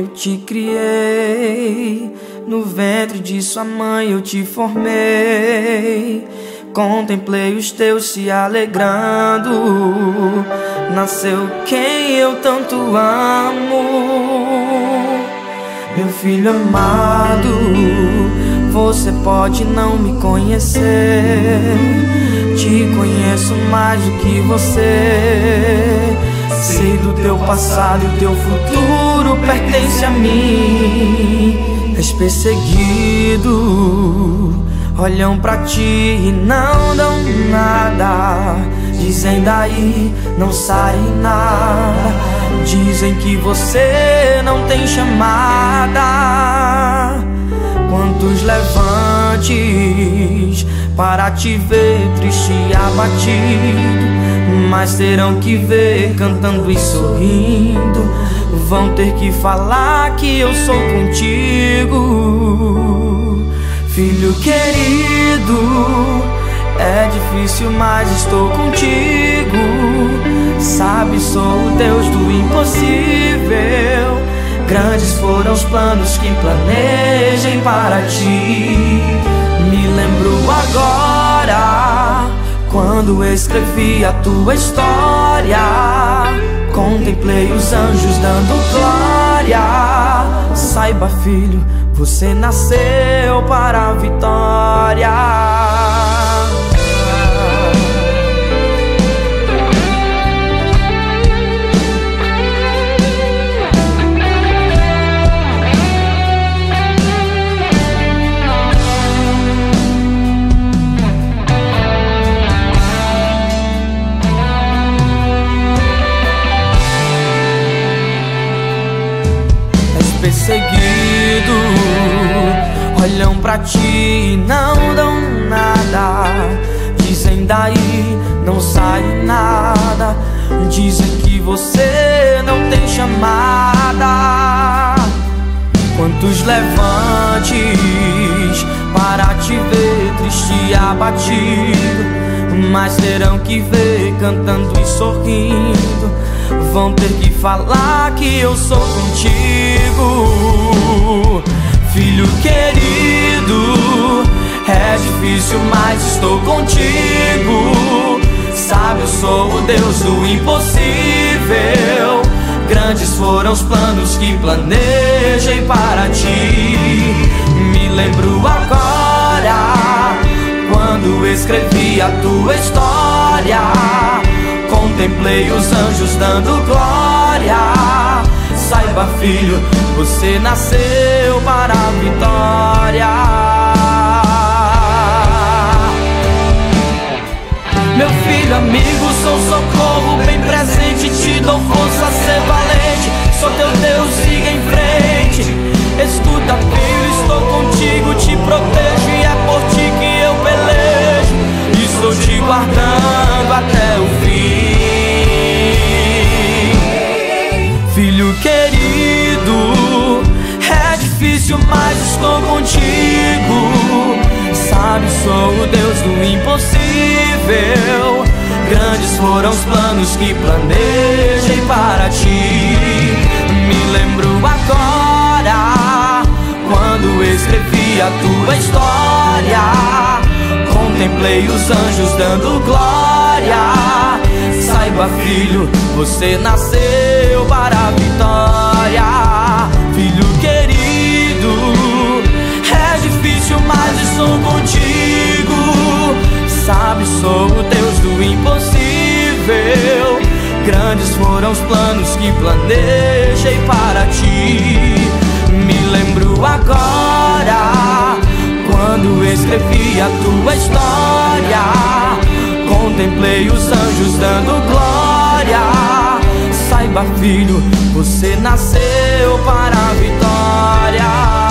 eu te criei. No ventre de sua mãe eu te formei. Contemplei os teus se alegrando. Nasceu quem eu tanto amo. Meu filho amado, você pode não me conhecer. Te conheço mais do que você. Sei do teu passado e teu futuro pertence a mim. És perseguido, olham pra ti e não dão nada. Dizem daí, não sai nada. Dizem que você não tem chamada. Quantos levantes para te ver triste e abatido mas terão que ver cantando e sorrindo. Vão ter que falar que eu sou contigo, filho querido. É difícil, mas estou contigo. Sabe, sou o Deus do impossível. Grandes foram os planos que planejei para ti. Agora quando escrevi a tua história, contemplei os anjos dando glória. Saiba, filho, você nasceu para a vitória. Perseguido. Olham pra ti e não dão nada. Dizem daí não sai nada. Dizem que você não tem chamada. Quantos levantes para te ver triste e abatido mas terão que ver cantando e sorrindo Vão ter que falar que eu sou contigo. Filho querido É difícil, mas estou contigo. Sabe, eu sou o Deus do impossível. Grandes foram os planos que planejei para ti. Me lembro agora Quando escrevi a tua história Contemplei os anjos dando glória. Saiba, filho, você nasceu para a vitória. Meu filho, amigo, sou socorro bem presente. Te dou força ser valente. Sou teu Deus, siga em frente. Estou contigo. Sabe, sou o Deus do impossível. Grandes foram os planos que planejei para ti. Me lembro agora, quando escrevi a tua história. Contemplei os anjos dando glória. Saiba, filho, você nasceu Grandes foram os planos que planejei para ti. Me lembro agora, quando escrevi a tua história Contemplei os anjos dando glória. Saiba, filho, você nasceu para a vitória.